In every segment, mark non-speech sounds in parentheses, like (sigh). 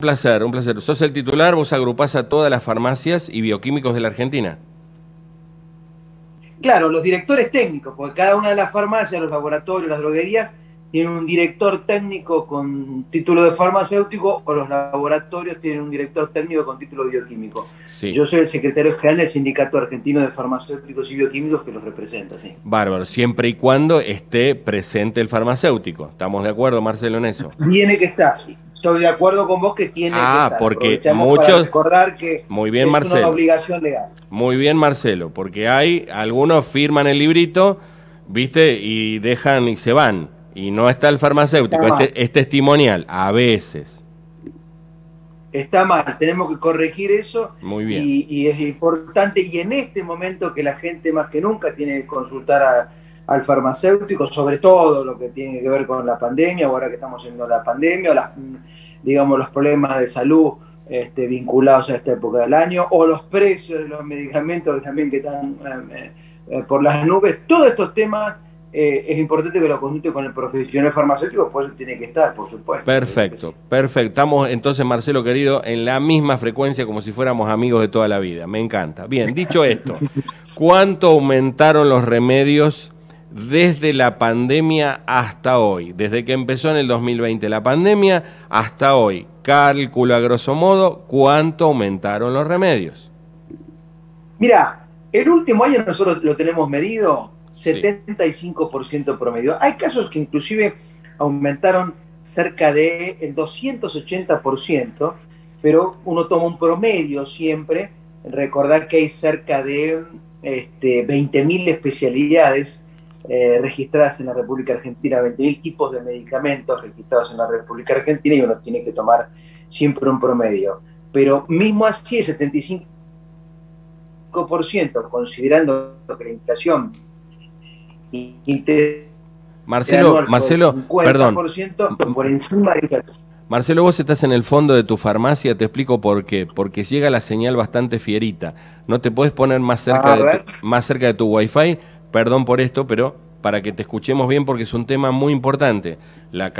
Un placer, un placer. ¿Sos el titular? ¿Vos agrupás a todas las farmacias y bioquímicos de la Argentina? Claro, los directores técnicos, porque cada una de las farmacias, los laboratorios, las droguerías, tienen un director técnico con título de farmacéutico o los laboratorios tienen un director técnico con título bioquímico. Yo soy el secretario general del Sindicato Argentino de Farmacéuticos y Bioquímicos que los representa, sí. Bárbaro, siempre y cuando esté presente el farmacéutico. ¿Estamos de acuerdo, Marcelo, en eso? Tiene que estar. Estoy de acuerdo con vos que tiene ah, que estar. porque muchos. recordar que muy bien, es Marcelo. una obligación legal. Muy bien, Marcelo, porque hay algunos firman el librito, ¿viste? Y dejan y se van. Y no está el farmacéutico, este, es testimonial, a veces. Está mal, tenemos que corregir eso. Muy bien. Y, es importante, y en este momento que la gente más que nunca tiene que consultar a al farmacéutico, sobre todo lo que tiene que ver con la pandemia, ahora que estamos viendo la pandemia, o las, digamos, los problemas de salud este, vinculados a esta época del año, o los precios de los medicamentos también que están eh, eh, por las nubes, todos estos temas eh, es importante que lo consulte con el profesional farmacéutico, pues tiene que estar, por supuesto. Perfecto, perfecto. Estamos entonces, Marcelo querido, en la misma frecuencia como si fuéramos amigos de toda la vida. Me encanta. Bien, dicho esto, (laughs) ¿cuánto aumentaron los remedios desde la pandemia hasta hoy, desde que empezó en el 2020 la pandemia hasta hoy, cálculo a grosso modo, ¿cuánto aumentaron los remedios? Mira, el último año nosotros lo tenemos medido 75% promedio. Hay casos que inclusive aumentaron cerca de el 280%, pero uno toma un promedio siempre, recordar que hay cerca de este, 20.000 especialidades eh, registradas en la República Argentina, 20.000 tipos de medicamentos registrados en la República Argentina y uno tiene que tomar siempre un promedio. Pero mismo así, el 75%, considerando que la inflación Marcelo, Marcelo, perdón. por encima de Marcelo, vos estás en el fondo de tu farmacia, te explico por qué. Porque llega la señal bastante fierita. No te puedes poner más cerca, de más cerca de tu wifi Perdón por esto, pero para que te escuchemos bien porque es un tema muy importante. La,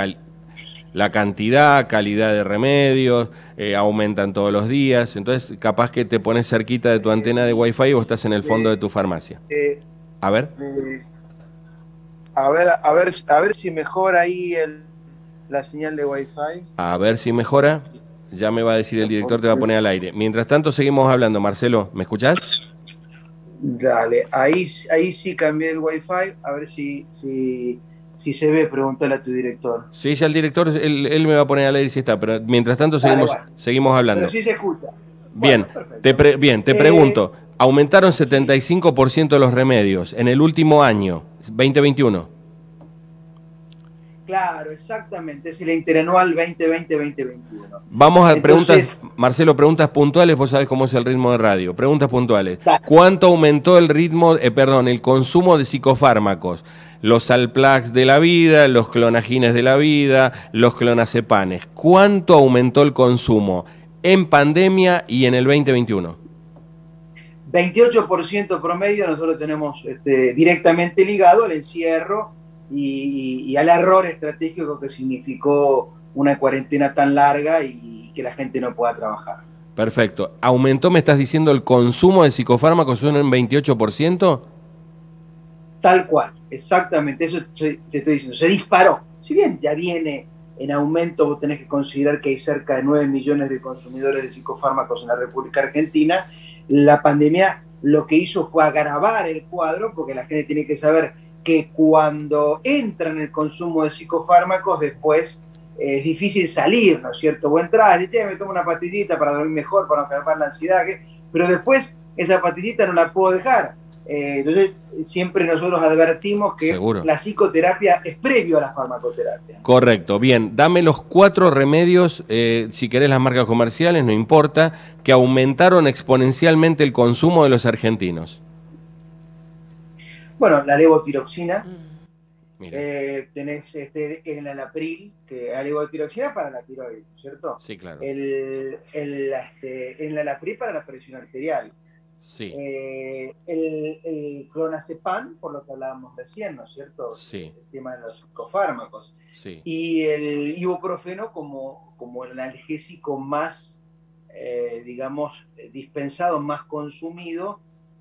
la cantidad, calidad de remedios, eh, aumentan todos los días. Entonces, capaz que te pones cerquita de tu antena de Wi-Fi o estás en el fondo de tu farmacia. A ver. A ver, a ver, a ver si mejora ahí el, la señal de Wi-Fi. A ver si mejora. Ya me va a decir el director, te va a poner al aire. Mientras tanto, seguimos hablando. Marcelo, ¿me escuchás? Dale, ahí, ahí sí cambié el wifi, a ver si, si, si se ve, pregúntale a tu director. Sí, ya el director, él, me va a poner a leer si está, pero mientras tanto seguimos, seguimos hablando. Pero sí se escucha. Bien, te bien, te eh, pregunto, aumentaron 75% los remedios en el último año, 2021. Claro, exactamente, es el interanual 2020-2021. Vamos a preguntas, Marcelo, preguntas puntuales, vos sabés cómo es el ritmo de radio. Preguntas puntuales. ¿Cuánto aumentó el ritmo, eh, perdón, el consumo de psicofármacos? Los Alplax de la vida, los clonagines de la vida, los clonacepanes. ¿Cuánto aumentó el consumo en pandemia y en el 2021? 28% promedio, nosotros tenemos este, directamente ligado al encierro y, al error estratégico que significó una cuarentena tan larga y que la gente no pueda trabajar. Perfecto. ¿Aumentó, me estás diciendo, el consumo de psicofármacos en un 28%? Tal cual, exactamente, eso te estoy diciendo. Se disparó. Si bien ya viene en aumento, vos tenés que considerar que hay cerca de 9 millones de consumidores de psicofármacos en la República Argentina, la pandemia lo que hizo fue agravar el cuadro, porque la gente tiene que saber que cuando entra en el consumo de psicofármacos después es difícil salir, ¿no es cierto? Vos entras y che, me tomo una pastillita para dormir mejor, para no calmar la ansiedad, pero después esa pastillita no la puedo dejar. Eh, entonces, siempre nosotros advertimos que la psicoterapia es previo a la farmacoterapia. Correcto, bien. Dame los cuatro remedios, eh, si querés las marcas comerciales, no importa, que aumentaron exponencialmente el consumo de los argentinos. Bueno, la levotiroxina. Mm. Eh, tenés este, el anapril, que la levotiroxina para la tiroides, ¿cierto? Sí, claro. El, el, este, el anapril para la presión arterial. Eh, el, clonazepam, por lo que hablábamos recién, ¿no es cierto? Sí. El tema de los psicofármacos. Sí. Y el ibuprofeno como, como el analgésico más, eh, digamos, dispensado, más consumido,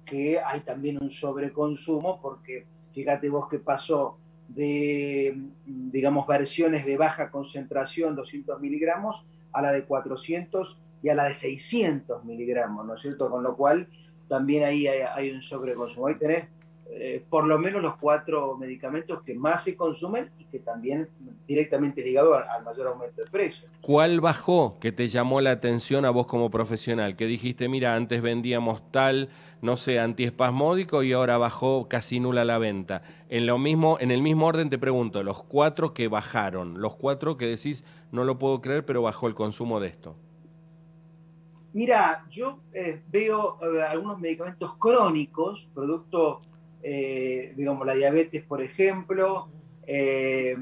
que hay también un sobreconsumo, porque fíjate vos que pasó de, digamos, versiones de baja concentración, 200 miligramos, a la de 400 y a la de 600 miligramos, ¿no es cierto? Con lo cual también ahí hay, un sobreconsumo. Ahí tenés eh, por lo menos los cuatro medicamentos que más se consumen y que también directamente ligado al, mayor aumento de precio. ¿Cuál bajó que te llamó la atención a vos como profesional? Que dijiste, mira, antes vendíamos tal, no sé, antiespasmódico y ahora bajó casi nula la venta. En, lo mismo, en el mismo orden te pregunto, los cuatro que bajaron, los cuatro que decís, no lo puedo creer, pero bajó el consumo de esto. Mira, yo eh, veo eh, algunos medicamentos crónicos, producto eh, digamos, la diabetes, por ejemplo, eh,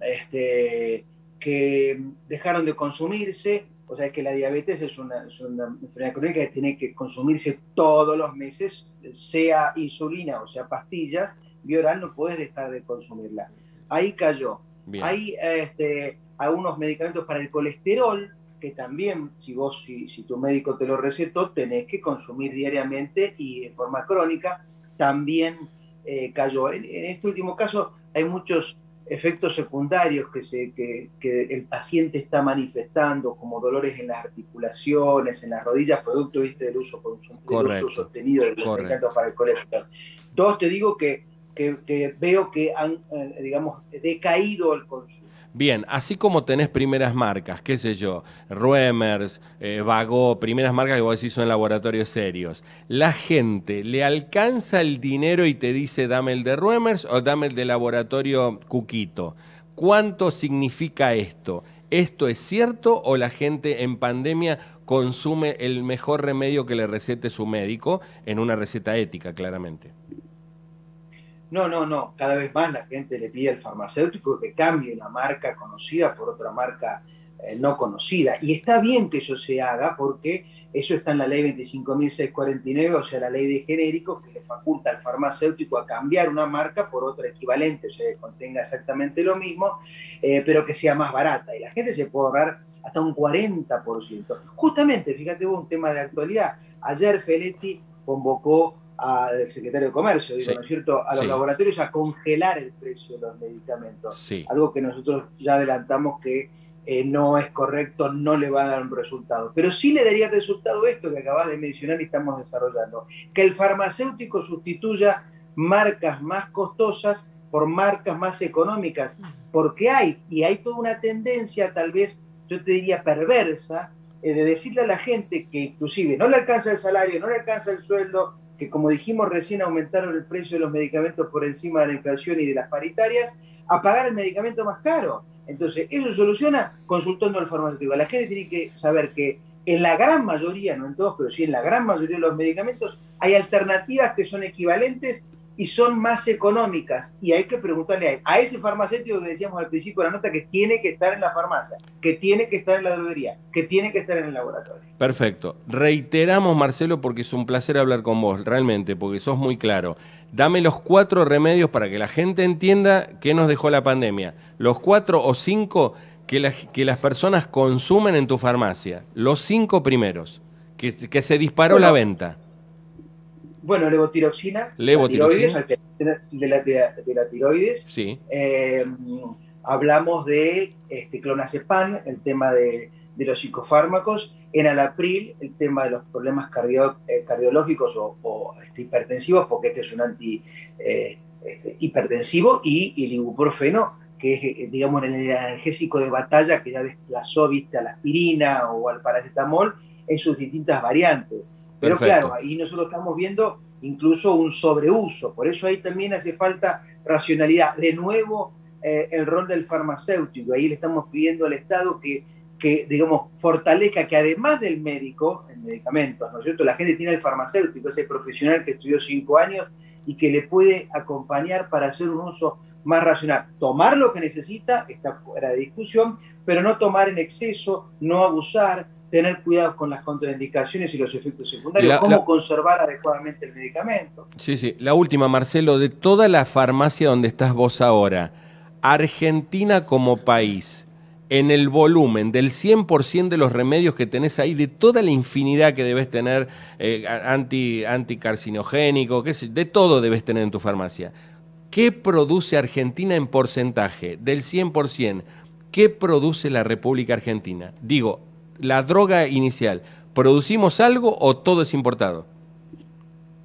este, que dejaron de consumirse, o sea que la diabetes es una, enfermedad crónica que tiene que consumirse todos los meses, sea insulina o sea pastillas, oral no puedes dejar de consumirla. Ahí cayó. Hay este, algunos medicamentos para el colesterol, que también, si vos, si, si tu médico te lo recetó, tenés que consumir diariamente y en forma crónica también eh, cayó. En, este último caso hay muchos efectos secundarios que, se, que, el paciente está manifestando, como dolores en las articulaciones, en las rodillas, producto ¿viste, del uso, uso sostenido de los medicamentos para el colesterol. Dos, te digo que, que, veo que han, eh, digamos, decaído el consumo. Bien, así como tenés primeras marcas, qué sé yo, Ruemers, eh, Vago, primeras marcas que vos decís son laboratorios serios, ¿la gente le alcanza el dinero y te dice dame el de Ruemers o dame el de laboratorio Cuquito? ¿Cuánto significa esto? ¿Esto es cierto o la gente en pandemia consume el mejor remedio que le recete su médico en una receta ética, claramente? No, no, no. Cada vez más la gente le pide al farmacéutico que cambie una marca conocida por otra marca eh, no conocida. Y está bien que eso se haga porque eso está en la ley 25.649, o sea, la ley de genéricos, que le faculta al farmacéutico a cambiar una marca por otra equivalente, o sea, que contenga exactamente lo mismo, eh, pero que sea más barata. Y la gente se puede ahorrar hasta un 40%. Justamente, fíjate vos, un tema de actualidad. Ayer Feletti convocó al secretario de Comercio, digo, ¿no es cierto?, a los laboratorios a congelar el precio de los medicamentos. Algo que nosotros ya adelantamos que eh, no es correcto, no le va a dar un resultado. Pero sí le daría resultado esto que acabas de mencionar y estamos desarrollando, que el farmacéutico sustituya marcas más costosas por marcas más económicas, porque hay, y hay toda una tendencia tal vez, yo te diría perversa, eh, de decirle a la gente que inclusive no le alcanza el salario, no le alcanza el sueldo, que como dijimos recién aumentaron el precio de los medicamentos por encima de la inflación y de las paritarias, a pagar el medicamento más caro. Entonces, eso soluciona consultando al farmacéutico. La gente tiene que saber que en la gran mayoría, no en todos, pero sí en la gran mayoría de los medicamentos, hay alternativas que son equivalentes y son más económicas. Y hay que preguntarle a, ese farmacéutico que decíamos al principio de la nota que tiene que estar en la farmacia, que tiene que estar en la droguería, que tiene que estar en el laboratorio. Perfecto. Reiteramos, Marcelo, porque es un placer hablar con vos, realmente, porque sos muy claro. Dame los cuatro remedios para que la gente entienda qué nos dejó la pandemia. Los cuatro o cinco que, que las personas consumen en tu farmacia. Los cinco primeros. Que, que se disparó la venta. Bueno, levotiroxina, levotiroxina. de, la, de, la, tiroides. Sí. Eh, hablamos de este, clonazepam, el tema de, los psicofármacos, en alapril, el tema de los problemas eh, cardiológicos o, este, hipertensivos, porque este es un anti eh, este, hipertensivo, y, el ibuprofeno, que es, digamos, el analgésico de batalla que ya desplazó, viste, a la aspirina o al paracetamol en sus distintas variantes. Pero claro, ahí nosotros estamos viendo incluso un sobreuso, por eso ahí también hace falta racionalidad. De nuevo, eh, el rol del farmacéutico, ahí le estamos pidiendo al Estado que, que, digamos, fortalezca que además del médico, en medicamentos, ¿no es cierto? La gente tiene el farmacéutico, ese profesional que estudió cinco años y que le puede acompañar para hacer un uso más racional. Tomar lo que necesita está fuera de discusión, pero no tomar en exceso, no abusar, tener cuidado con las contraindicaciones y los efectos secundarios, cómo conservar adecuadamente el medicamento. Sí, sí. La última, Marcelo, de toda la farmacia donde estás vos ahora, Argentina como país, en el volumen del 100% de los remedios que tenés ahí, de toda la infinidad que debes tener, eh, anti, anticarcinogénico, qué sé, de todo debes tener en tu farmacia. ¿Qué produce Argentina en porcentaje del 100%? ¿Qué produce la República Argentina? Digo, la droga inicial, ¿producimos algo o todo es importado?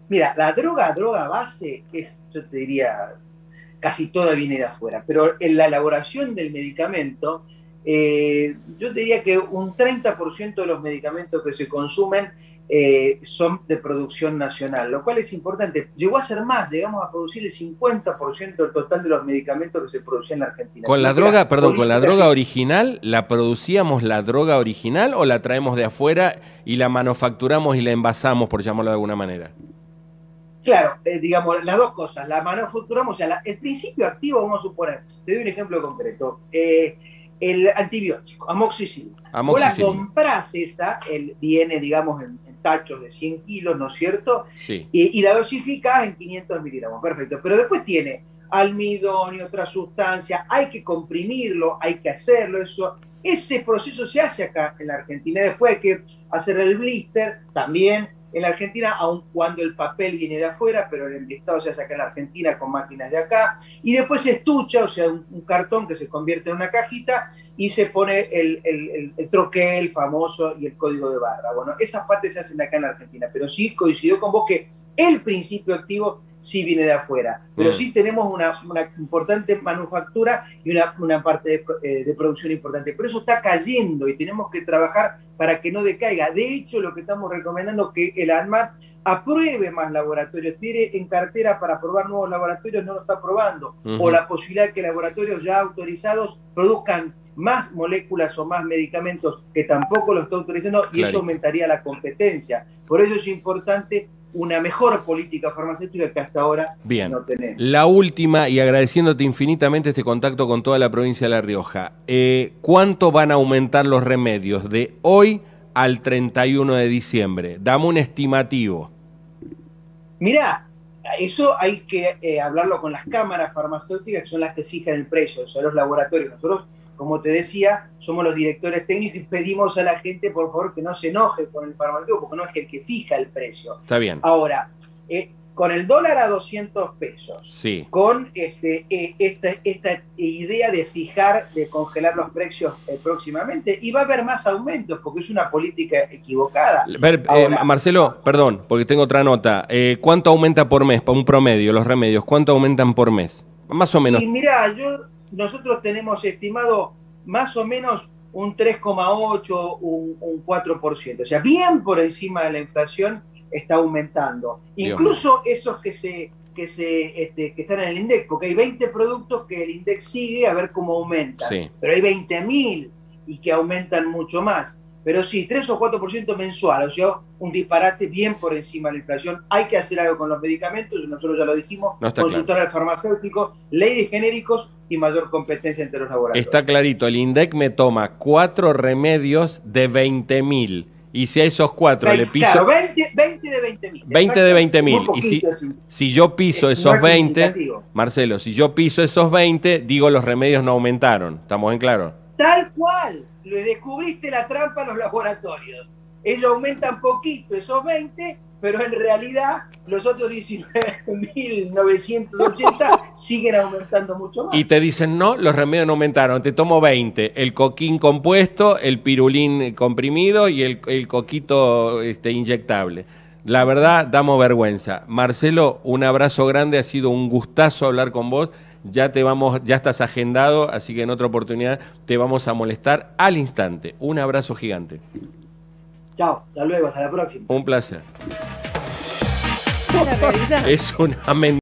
Mira, la droga, droga base, es, yo te diría, casi toda viene de afuera, pero en la elaboración del medicamento, eh, yo diría que un 30% de los medicamentos que se consumen eh, son de producción nacional, lo cual es importante. Llegó a ser más, llegamos a producir el 50% del total de los medicamentos que se producían en la Argentina. Con la droga, perdón, con la droga original, ¿la producíamos la droga original o la traemos de afuera y la manufacturamos y la envasamos, por llamarlo de alguna manera? Claro, eh, digamos, las dos cosas. La manufacturamos, o sea, el principio activo, vamos a suponer, te doy un ejemplo concreto. Eh, el antibiótico, amoxicilina. amoxicilina. Vos la compras esa, el, viene, digamos, en, tachos de 100 kilos, ¿no es cierto? Sí. Y, la dosificás en 500 miligramos, perfecto. Pero después tiene almidón y otra sustancia, hay que comprimirlo, hay que hacerlo, eso. Ese proceso se hace acá en la Argentina. Después hay que hacer el blister, también en la Argentina, aun cuando el papel viene de afuera, pero el enlistado se hace acá en la Argentina con máquinas de acá, y después se estucha, o sea, un, cartón que se convierte en una cajita y se pone el, troquel famoso y el código de barra. Bueno, esas partes se hacen acá en la Argentina, pero sí coincidió con vos que el principio activo sí viene de afuera, pero mm. sí tenemos una, importante manufactura y una, parte eh, de, producción importante. Pero eso está cayendo y tenemos que trabajar para que no decaiga. De hecho, lo que estamos recomendando es que el ANMAT apruebe más laboratorios, tiene en cartera para probar nuevos laboratorios, no lo está probando, o la posibilidad de que laboratorios ya autorizados produzcan más moléculas o más medicamentos que tampoco lo está autorizando y eso aumentaría la competencia. Por eso es importante una mejor política farmacéutica que hasta ahora no tenemos. La última, y agradeciéndote infinitamente este contacto con toda la provincia de La Rioja, eh, ¿cuánto van a aumentar los remedios de hoy al 31 de diciembre? Dame un estimativo. Mirá, eso hay que eh, hablarlo con las cámaras farmacéuticas, que son las que fijan el precio, son los laboratorios. Nosotros como te decía, somos los directores técnicos y pedimos a la gente, por favor, que no se enoje con el farmacéutico, porque no es el que fija el precio. Está bien. Ahora, eh, con el dólar a 200 pesos, sí. con este, eh, esta, esta, idea de fijar, de congelar los precios eh, próximamente, y va a haber más aumentos, porque es una política equivocada. Marcelo, perdón, porque tengo otra nota. ¿Cuánto aumenta por mes, por un promedio, los remedios? ¿Cuánto aumentan por mes? Más o menos. Y mira, yo nosotros tenemos estimado más o menos un 3,8, un, un 4%. O sea, bien por encima de la inflación está aumentando. Incluso esos que se que se este, que están en el index, porque hay 20 productos que el index sigue a ver cómo aumenta. Pero hay 20.000 y que aumentan mucho más. Pero sí, 3 o 4% mensual, o sea, un disparate bien por encima de la inflación. Hay que hacer algo con los medicamentos, nosotros ya lo dijimos, consultar al farmacéutico, ley de genéricos y mayor competencia entre los laboratorios. Está clarito, el INDEC me toma cuatro remedios de 20 mil. Y si a esos cuatro le piso. Claro, 20, 20 de 20 mil. 20 de 20 mil. Y si, si, yo piso esos 20, Marcelo, si yo piso esos 20, digo los remedios no aumentaron. ¿Estamos en claro? Tal cual. Le descubriste la trampa a los laboratorios. Ellos aumentan poquito esos 20 pero en realidad los otros 19.980 siguen aumentando mucho más. Y te dicen, no, los remedios no aumentaron, te tomo 20, el coquín compuesto, el pirulín comprimido y el, el coquito este, inyectable. La verdad, damos vergüenza. Marcelo, un abrazo grande, ha sido un gustazo hablar con vos. Ya te vamos, ya estás agendado, así que en otra oportunidad te vamos a molestar al instante. Un abrazo gigante. Chao, hasta luego, hasta la próxima. Un placer. Es una mentira.